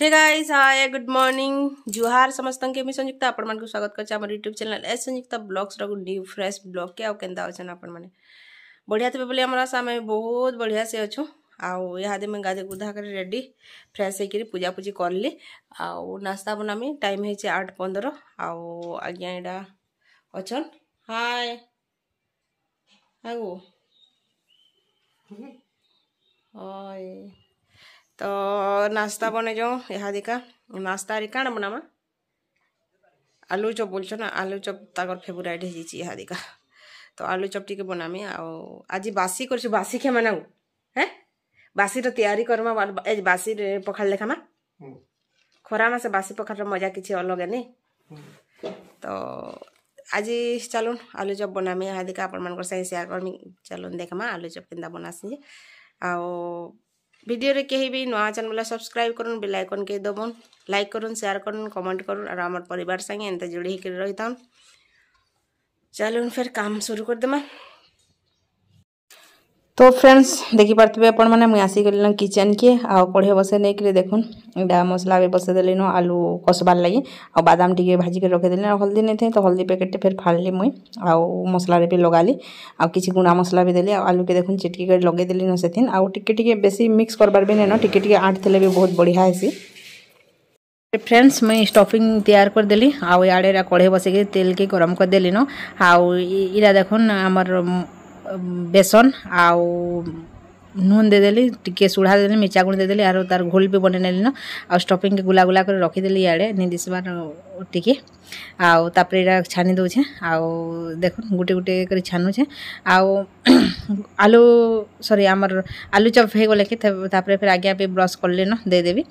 Hey guys hi good morning जुहार समस्त के मैं संयुक्त आपण मन को स्वागत कर छ हमर YouTube चैनल एस संयुक्त ब्लॉग्स रो न्यू फ्रेश ब्लॉग के आ केंदा आछन आपण माने बढ़िया थबे तो बोले हमरा समय बहुत बढ़िया से अछो आ यहा दे मैं गाधे गुधा कर रेडी फ्रेश हे के पूजा पूजी कर ली आ नाश्ता बनामी टाइम हे छ 8:15 आ आज्ञा एडा अछन हाय आगो हाय तो नाश्ता बने जो यहाँ दिका नाश्ता रे काण बनामा आलू चप बोल ना आलू चप तक फेवरेट हो यहाँ तो आलू चप टी बनामी आज बासी कर बासी खेमा ना है बासी तो तैयारी करमा बासी पखाल देखा हम्म। खरा मैसे बासी पखाड़ मजा किसी अलग नहीं हम्म। तो आज चलून आलू चप बनामी यहाँ दिका आपर सेयार करमी चलून देखमा आलू चप कि बनासी आ ভিডিওরে কেহি বি নয়া চ্যানেল সবসক্রাইব করুন বেল আইকন কে দেবুন লাইক করুন শেয়ার করুন কমেন্ট করুন আর আমার পরিবার সঙ্গে এনতে জুড়ি হইকি রইতাম চলুন ফের কাম শুরু করে দেমা তো ফ্রেন্ডস দেখিপারে আপনার মুই আসিগলি কিচেনকে আড়ে বসাই নিয়ে দেখুন এটা মশলা আগে বসাই দেলি ন আলু কষবার লাগে আদাম টিকি ভাজিকি রখিদেলি হলদি নেই তো হলদি প্যাকেটে ফের ফাড়লি মুই আসলার বি লগালি আছে গুঁড়া মশলা বি দেলি আলুকে দেখুন চিটকি করে লগাই দেলি ন সেদিন আগে টিকি বেশি মিক্স করবার বি নেন টিকি টিকি আঁটলে বি বহুত বঢ়িয়া হেসি फ्रेंड्स मुई स्टफिंग तैयार करदेली आड़े कढ़े बसिक तेल के गरम करदेली न आरा देखन आमर ବେସନ ଆଉ ନୁନ୍ ଦେଇଦେଲି ଟିକେ ସୁଢ଼ା ଦେଇଦେଲି ମିର୍ଚା ଗୁଣ୍ଡ ଦେଇଦେଲି ଆରୁ ତାର ଘୋଲ ବି ବନେଇ ନେଲିନ ଆଉ ଷ୍ଟଫିଙ୍ଗକେ ଗୁଲା ଗୁଲା କରି ରଖିଦେଲି ଇଆଡ଼େ ନି ଦିଶବାର ଟିକେ ଆଉ ତାପରେ ଏଇଟା ଛାନି ଦେଉଛେ ଆଉ ଦେଖୁନ୍ ଗୁଟେ ଗୁଟେ କରି ଛାନୁଛେ ଆଉ ଆଲୁ ସରି ଆମର ଆଲୁ ଚପ୍ ହେଇଗଲେ କି ତାପରେ ଫେର୍ ଆଜ୍ଞା ବି ବ୍ରସ୍ କଲେନ ଦେଇଦେବି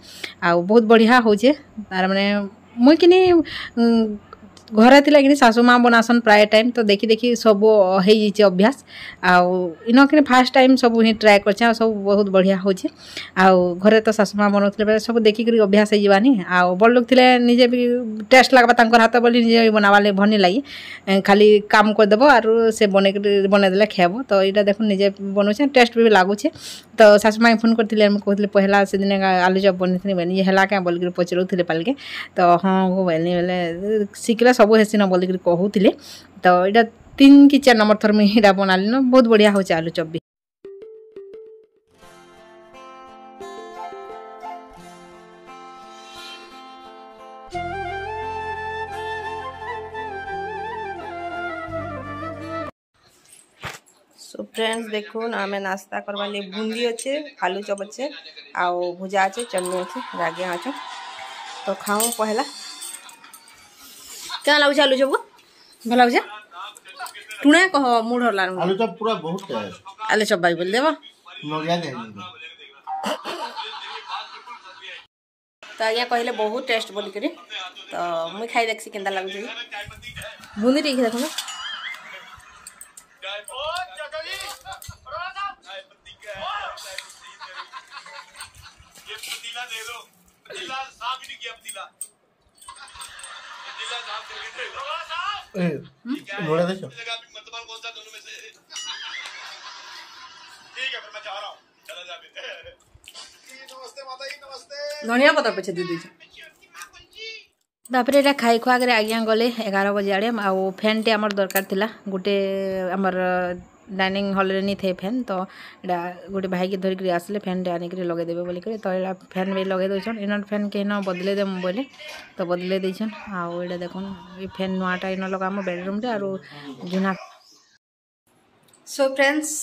ଆଉ ବହୁତ ବଢ଼ିଆ ହଉଛେ ତାର ମାନେ ମୁଇଁ କିନି ଘରେ ଥିଲା କିନି ଶାଶୁ ମା' ବନାସନ୍ ପ୍ରାୟ ଟାଇମ୍ ତ ଦେଖି ଦେଖି ସବୁ ହେଇଯାଇଛି ଅଭ୍ୟାସ ଆଉ ଇନ କିନି ଫାର୍ଷ୍ଟ ଟାଇମ୍ ସବୁ ହିଁ ଟ୍ରାଏ କରିଛେ ଆଉ ସବୁ ବହୁତ ବଢ଼ିଆ ହଉଛେ ଆଉ ଘରେ ତ ଶାଶୁ ମା' ବନାଉଥିଲେ ବେଲେ ସବୁ ଦେଖିକରି ଅଭ୍ୟାସ ହେଇଯିବାନି ଆଉ ବଡ଼ ଲୋକ ଥିଲେ ନିଜେ ବି ଟେଷ୍ଟ ଲାଗ୍ବା ତାଙ୍କର ହାତ ବୋଲି ନିଜେ ବନାବାର୍ ଲାଗି ଭଲ୍ ନି ଲାଗି ଖାଲି କାମ କରିଦେବ ଆରୁ ସେ ବନେଇକରି ବନେଇଦେଲେ ଖାଇବ ତ ଏଇଟା ଦେଖୁନ୍ ନିଜେ ବନଉଛେ ଟେଷ୍ଟ ବି ଲାଗୁଛେ ତ ଶାଶୁ ମାଇଁ ଫୋନ୍ କରିଥିଲେ ମୁଁ କହୁଥିଲି ପହିଲା ସେଦିନ ଆଲୁ ଚପ୍ ବନେଇଥିଲି ବେନି ହେଲା କାଁ ବୋଲିକିରି ପଚାରୁଥିଲେ ପାଲିକେ ତ ହଁ ବୋଇଲି ବେଲେ ଶିଖିଲେ ସବୁ ହେସି ନ ବୋଲିକିରି କହୁଥିଲେ ତ ଏଇଟା ତିନି କି ଚାରି ନମ୍ବର ଥର ମୁଇଁ ଏଇଟା ବନାଲିନ ବହୁତ ବଢ଼ିଆ ହେଉଛି ଆଲୁ ଚପ୍ ବି সো ফ্রেন্ডস দেখুন আমি নাস্তা করবার লাগে বুন্দি আছে আলু চপ আছে আও ভুজা আছে চটনি আছে রাগে আছে তো খাও পহলা केना लागुछ आलू चप भल लागुछ टुणे कह मुड हरला आलू चप पूरा बहुत टेस्ट आलू चप भाई बोल देबो तो आज्ञा कहले बहुत टेस्ट बोल करी तो मुई खाई देखसी केंदा लागुछ बुंदी ठीक देखो ना पतीला दे दो पतीला साफ नहीं किया पतीला नोड़ा देखो ধনিয়া পত্র পেছে দিয়ে দিয়েছে তাপরে এটা খাই খুয়া করে আজ্ঞা গলে এগার বজে আড়ে আও ফ্যানটি আমার দরকার লা গোটে আমার ଡାଇନିଂ ହଲ୍ରେ ନି ଥାଏ ଫ୍ୟାନ୍ ତ ଏଇଟା ଗୋଟେ ଭାଇକି ଧରିକିରି ଆସିଲେ ଫ୍ୟାନ୍ଟେ ଆଣିକିରି ଲଗେଇଦେବେ ବୋଲିକରି ତ ଏଇଟା ଫ୍ୟାନ୍ ବି ଲଗେଇ ଦେଉଛନ୍ ଇନ ଫ୍ୟାନ୍ କେହିନ ବଦଲେଇ ଦେମୁ ବୋଇଲେ ତ ବଦଲେଇ ଦେଇଛନ୍ ଆଉ ଏଇଟା ଦେଖୁନ୍ ଏ ଫ୍ୟାନ୍ ନୂଆଟା ଇନ ଲଗାମ ବେଡ଼ରୁମ୍ରେ ଆରୁ ଜୁନା ସୋ ଫ୍ରେଣ୍ଡସ୍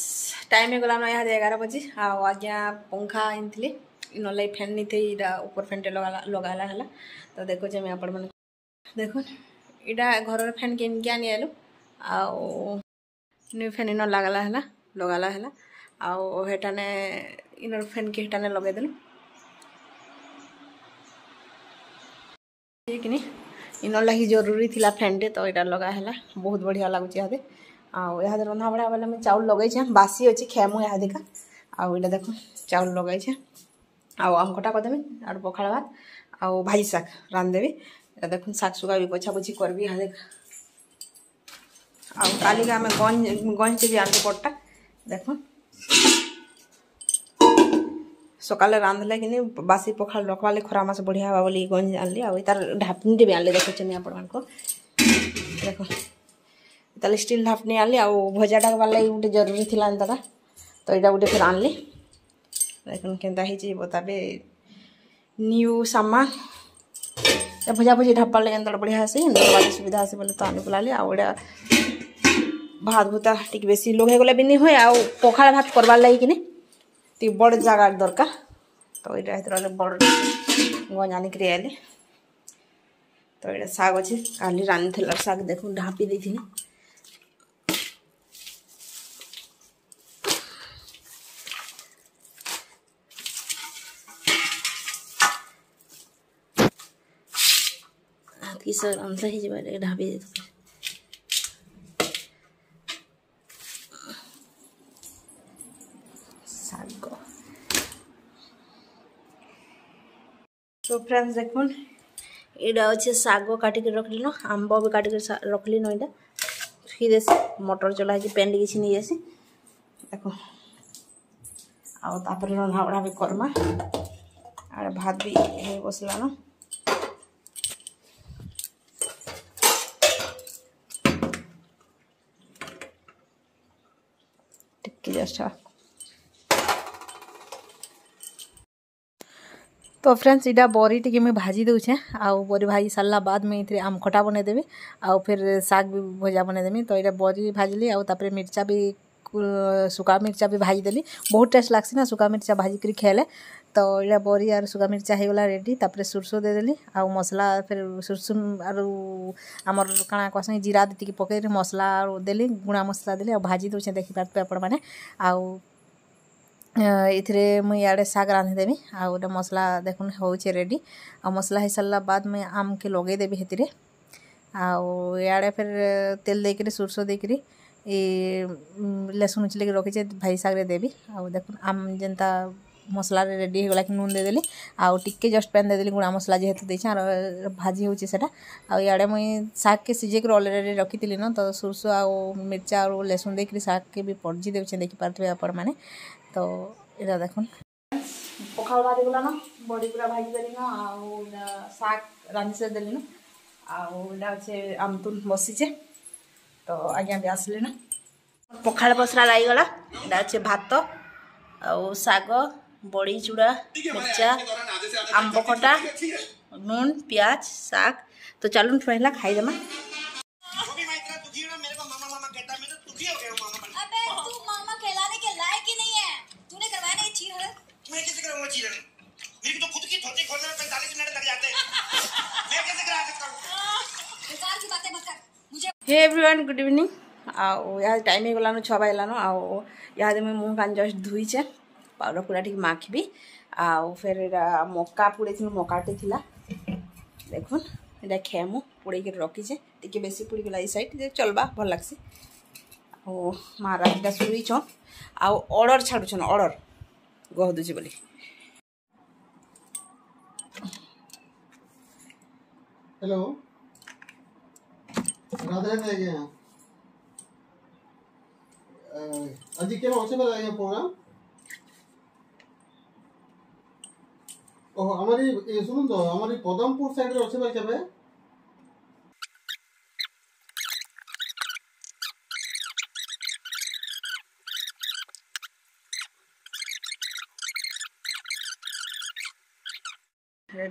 ଟାଇମ୍ ହେଇଗଲାନ ଇହାଦେ ଏଗାର ବଜେ ଆଉ ଆଜ୍ଞା ପଙ୍ଖା ଆଣିଥିଲି ଇନ ଲାଗି ଫ୍ୟାନ୍ ନେଇଥାଇ ଇଟା ଉପର ଫ୍ୟାନ୍ଟେ ଲଗା ଲଗାଲା ହେଲା ତ ଦେଖୁଛେ ଆମେ ଆପଣମାନେ ଦେଖୁନ୍ ଏଇଟା ଘରର ଫ୍ୟାନ୍ କେନ୍ ଆନି ଆଇଲୁ ଆଉ ନୁ ଫେନ୍ ଇନ ଲାଗ୍ଲା ହେଲା ଲଗାଲା ହେଲା ଆଉ ହେଟାନେ ଇନର ଫ୍ୟାନ୍କେ ହେଟାନେ ଲଗେଇଦେଲୁ କିନି ଇନର ଲାଗି ଜରୁରୀ ଥିଲା ଫ୍ୟାନ୍ଟେ ତ ଏଇଟା ଲଗା ହେଲା ବହୁତ ବଢ଼ିଆ ଲାଗୁଛି ଇହାଦେ ଆଉ ଇହାଦେ ରନ୍ଧାବଢ଼ା ବେଲେ ମୁଇଁ ଚାଉଳ ଲଗେଇଛେ ବାସି ଅଛି ଖେମୁ ଇହାଦେକା ଆଉ ଏଇଟା ଦେଖ ଚାଉଳ ଲଗେଇଛେ ଆଉ ଆମ୍ବଟା କରିଦେବି ଆର୍ ପଖାଳ ଭାତ ଆଉ ଭାଜି ଶାଗ ରାନ୍ଧିଦେବି ଦେଖୁନ୍ ଶାଗ ଶୁଗା ବି ପୋଛାପୋଛି କରିବି ଇହାଦେକା आलिक आम गंजदेवी आलू पट्टा देख सका रांधले कि बासी पखाल रखवा खरा मस बढ़िया हाँ बोली गंज आनली आ तार ढापनी भी आनली देखुचे आपण मानक देख ताले स्टील ढापनी आनली आ भजा डाकबार लगे गोटे जरूरी थी एंता तो यहाँ गोटे फिर आनली देख के बताबे न्यू सामान भजा भजी ढापबार लगे बढ़िया आसे सुविधा आसे बोले तो आनी बुलाली आ ভাত ভুতা টিকে বেশি লোভ হয়ে গেলে বিনি হয় আউ পখাড়া ভাত করবার লাগি কিনে টিকে বড় জায়গার দরকার তো এটা ভিতরে বড় গঞ্জ আনিকি আইলে তো এটা শাগ অছে কালি রাঁধিলা শাগ দেখুন ঢাপি দিয়েছিলাম किस अनुसार ही जब ढाबी देते তো ফ্রেন্ডস দেখুন এটা হচ্ছে শাগ কাটিকি রাখলিন আম্ব বি কাটিকি রাখলিন এটা ধুই দেসি মটর চলা হয়েছে প্যান কিছু নিয়ে যাসি দেখো আপরে রন্ধা বড়া বি করমা আর ভাত বি বসলান টিকি জাস্ট तो ফ্রেন্ডস यहाँ बरी টিকে মুই भाजी दूचे आउ बरी भाजी সারলা बाद মুই এতে আম খটা বনাই দেবি আউ ফির শাগ বি ভজা বনাই দেবি তো এটা বড়ি ভাজলি सुखा मिर्चा भी भाजी बहुत टेस्ट लग्सी ना सुखा मिर्चा भाजी खेले तो यहाँ बरी आर सुखा मिर्चा होगला रेडी तापर सोरसो देदेली आउ मसला फिर सोरसो आर आम काଣା कहसन जीरा दी पकई मसला देली गुणा मसला दे भाजी दूचे देखिपारे आपण इथिरे मुई इे साग रांधिदेवि आ गोटे मसला देख हो रेडी आ मसला हो सारा बाद मुई आम के लगे देवी है आड़े फिर तेल दे कि सोरस दे कि लेसुन उचल रखीचे भाई साग देवी आ देख आम जेनता मसल रेडी हो गला कि नुन देदेली आए जस्ट पैन देदेली गुणा मसला जेहतु देखे भाजी होटा आड़े मुई शाग के सीझे अलरेडी रखी थी न तो सोरस आ मिर्चा और लेसुन देकर शाग के भी पर्जी देखें देखिपे आपण मैंने তো ଏଇଟା ଦେଖୁନ୍ ପଖାଳ ଭାତ ଗଲାନ ବଡ଼ି ପୁରା ଭାଜି ଦେଲିନ ଆଉ ଶାଗ ରାନ୍ଧିସେ ଦେଲିନ ଆଉ ଏଇଟା ହଉଛେ ଆମତୁଲ ବସିଛେ ତ ଆଜ୍ଞା ବି ଆସିଲେନ ପଖାଳ ବସରା ଲାଗିଗଲା ଏଇଟା ହଉଛେ ଭାତ ଆଉ ଶାଗ ବଡ଼ି ଚୁଡ଼ା ମିର୍ଚା ଆମ୍ବ ଖଟା নুন পেঁয়াজ শাক তো চলুন ফেলা খাই দেমা है मैं कैसे कराऊंगा चीरन मेरी तो खुद की धोती खोलने में पैंतालीस मिनट लग जाते हैं मैं कैसे करा सकता हूँ बेकार की बातें मत कर मुझे हे एवरीवन गुड इवनिंग ଆଉ ଏହା ଟାଇମ୍ ହେଇଗଲାନ ଛଅ ବାଜିଲାନ ଆଉ ଇହାଦେ ମୁଇଁ ମୁହଁ କାନ୍ ଜଷ୍ଟ ଧୁଇଛେ ପାଉଡ଼ର ପୁରା ଟିକେ ମାଖିବି ଆଉ ଫେର୍ ଏଇଟା ମକା ପୁଡ଼େଇଥିଲୁ ମକାଟେ ଥିଲା ଦେଖୁନ୍ ଏଇଟା ଖେମୁ ପୁଡ଼େଇକିରି ରଖିଛେ ଟିକେ ବେଶୀ ପୁଡ଼ିଗଲା ଏଇ ସାଇଡ଼୍ ଯେ ଚଲ୍ବା ଭଲ୍ ଲାଗ୍ସି ଆଉ ମା ରାତିଟା ଶୁଇଛନ୍ ଆଉ ଅର୍ଡ଼ର୍ ଛାଡ଼ୁଛନ୍ ଅର୍ଡ଼ର୍ ଗହଦୁଛି बोली हेलो राधे राधे गए हैं अजी क्या होचे पर आए प्रोग्राम ओह हमारी सुन तो हमारी पदमपुर साइड रे होचे पर केबे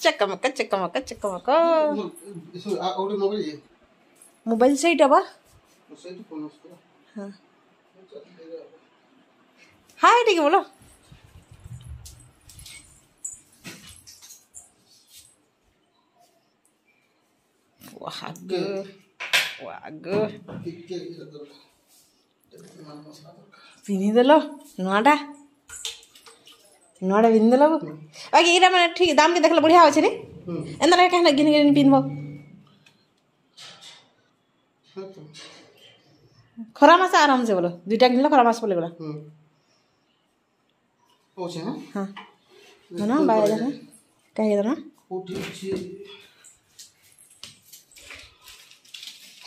cek sama kecek sama kecek ke. Itu ada mobil ya? Mobil saya ada apa? Saya itu panas Hai, dikit mulu. Wah, ge. Wah, ge. Ini dulu, nggak ada. ନୂଆଟା ପିନ୍ଧିଦେଲ ବାକି ଏଇଟା ମାନେ ଠିକ୍ ଦାମ୍କେ ଦେଖିଲେ ବଢ଼ିଆ ଅଛେ ଏନ୍ତା ଏନ୍ତାଟା କାହିଁକିନା ଘିନି ଘିନି ପିନ୍ଧିବ ଖରା ମାସ ଆରାମସେ ବୋଲ ଦୁଇଟା କିଣିଲ ଖରା ମାସ ବୋଲେ ଗଲା ହଁ ଦେନ ବାୟା ଦେନ କାହିଁକି ଦେନ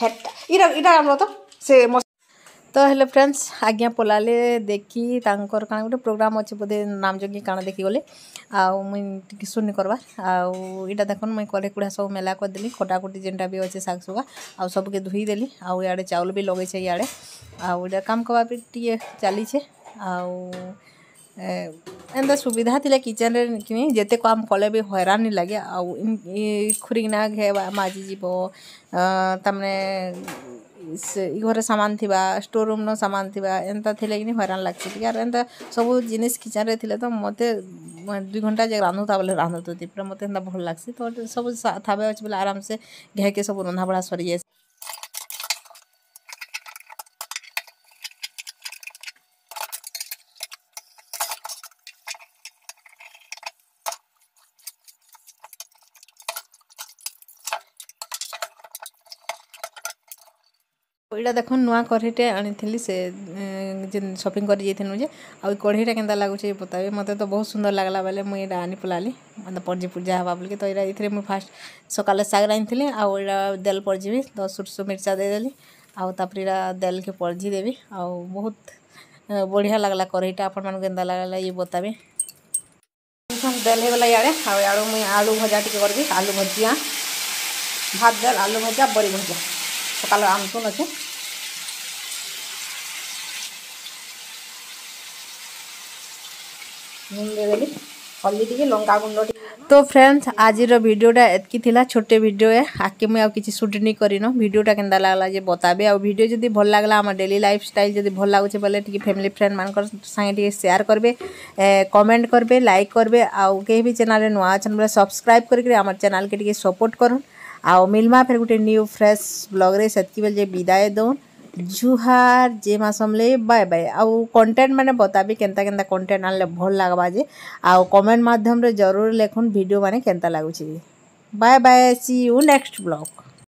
ହେଟା ଇଟା ଏଇଟା ଆମର ତ ସେ ମୋ ତ ହେଲେ ଫ୍ରେଣ୍ଡସ୍ ଆଜ୍ଞା ପଲାଲେ ଦେଖି ତାଙ୍କର କାଣା ଗୋଟେ ପ୍ରୋଗ୍ରାମ୍ ଅଛେ ବୋଧେ ନାମଯଜ୍ଞ କାଣା ଦେଖିଗଲେ ଆଉ ମୁଇଁ ଟିକେ ଶୁନି କର୍ବାର୍ ଆଉ ଇଟା ଦେଖନ୍ ମୁଇଁ କଡ଼େ କୁଡ଼ା ସବୁ ମେଲା କରିଦେଲି କଟାକୁଟି ଯେନ୍ଟା ବି ଅଛେ ଶାଗ ଶୁଗା ଆଉ ସବୁକେ ଧୁଇଦେଲି ଆଉ ଇଆଡ଼େ ଚାଉଳ ବି ଲଗେଇଛେ ଇଆଡ଼େ ଆଉ ଇଟା କାମ୍ କର୍ବା ବି ଟିକେ ଚାଲିଛେ ଆଉ ଏନ୍ତା ସୁବିଧା ଥିଲେ କିଚେନ୍ରେ କିନି ଯେତେ କାମ କଲେ ବି ହଇରାଣ ନି ଲାଗେ ଆଉ ଖୁରିକିନା ଘେ ମାଜିଯିବ ତାମାନେ ଘରେ ସାମାନ୍ ଥିବା ଷ୍ଟୋର୍ ରୁମ୍ର ସାମାନ୍ ଥିବା ଏନ୍ତା ଥିଲେ କିନି ହଇରାଣ ଲାଗ୍ସି ଟିକେ ଆର୍ ଏନ୍ତା ସବୁ ଜିନିଷ୍ କିଚେନ୍ରେ ଥିଲେ ତ ମୋତେ ଦୁଇ ଘଣ୍ଟା ଯେ ରାନ୍ଧୁତା ବୋଲେ ରାନ୍ଧୁଥିତି ପୁରା ମୋତେ ଏନ୍ତା ଭଲ୍ ଲାଗ୍ସି ତ ସବୁ ଥାବେ ଅଛି ବୋଲେ ଆରାମ୍ସେ ଘାଏକେ ସବୁ ରନ୍ଧାବଢ଼ା ସରିଯାଏସି ଏଇଟା ଦେଖୁନ୍ ନୂଆ କଢ଼େଇଟେ ଆଣିଥିଲି ସେ ଯେନ୍ ସପିଂ କରି ଯାଇଥିନୁ ଯେ ଆଉ ଏ କଢ଼େଇଟା କେନ୍ତା ଲାଗୁଛେ ବତାବି ମୋତେ ତ ବହୁତ ସୁନ୍ଦର ଲାଗ୍ଲା ବେଲେ ମୁଇଁ ଏଇଟା ଆନି ପଲାଲି ମାନେ ପର୍ଜି ପୂଜା ହେବା ବୋଲିକି ତ ଏଇଟା ଏଇଥିରେ ମୁଇଁ ଫାର୍ଷ୍ଟ ସକାଳେ ଶାଗ ଆଣିଥିଲି ଆଉ ଏଇଟା ଦେଲ ପର୍ଜିବି ତ ସୁରସୁ ମିର୍ଚା ଦେଇଦେଲି ଆଉ ତାପରେ ଏଇଟା ଦେଲକେ ପର୍ଜି ଦେବି ଆଉ ବହୁତ ବଢ଼ିଆ ଲାଗ୍ଲା କଢ଼େଇଟା ଆପଣମାନଙ୍କୁ କେନ୍ତା ଲାଗ୍ଲା ଇଏ ବତାବେ ଦେଲ ହେଇଗଲା ଇଆଡ଼େ ଆଉ ଇଆଡ଼ୁ ମୁଇଁ ଆଳୁ ଭଜା ଟିକେ କରିବି ଆଳୁ ଭଜିଆ ଭାତ ଦେଲ ଆଳୁ ଭଜା ବରି ଭଜା ସକାଳ ଆମକୁ ଅଛେ তো ফ্রেন্ডস আজির ভিডিওটা এতকি লা ছোট ভিডিও আগে মুই আছে সুট নি করিন ভিডিওটা কেন লাগলা যে বতাবে আর ভিডিও যদি ভাল লাগলা আমার ডেলি লাইফ স্টাইল যদি ভাল লাগুছে বলে টিকি ফ্যামিলি ফ্রেন্ড মান সাথে টিকি শেয়ার করবে কমেন্ট করবে লাইক করবে আউ কে বি চ্যানেলে নয় আছেন বলে সবসক্রাইব করি আমার চ্যানেলকে টিকি সপোর্ট করুন আউ মিলমা ফের গোটে নিউ ফ্রেশ ব্লগরে সেতকি বেলে যে বিদায় দৌন ଜୁହାର ଯେ ମା ସମଲେ ବାଏ ବାଏ ଆଉ କଣ୍ଟେଣ୍ଟ ମାନେ ବତାବି କେନ୍ତା କେନ୍ତା କଣ୍ଟେଣ୍ଟ ଆଣିଲେ ଭଲ୍ ଲାଗ୍ବା ଯେ ଆଉ କମେଣ୍ଟ ମାଧ୍ୟମରେ ଜରୁରୀ ଲେଖୁନ୍ ଭିଡ଼ିଓ ମାନେ କେନ୍ତା ଲାଗୁଛି bye bye see you next blog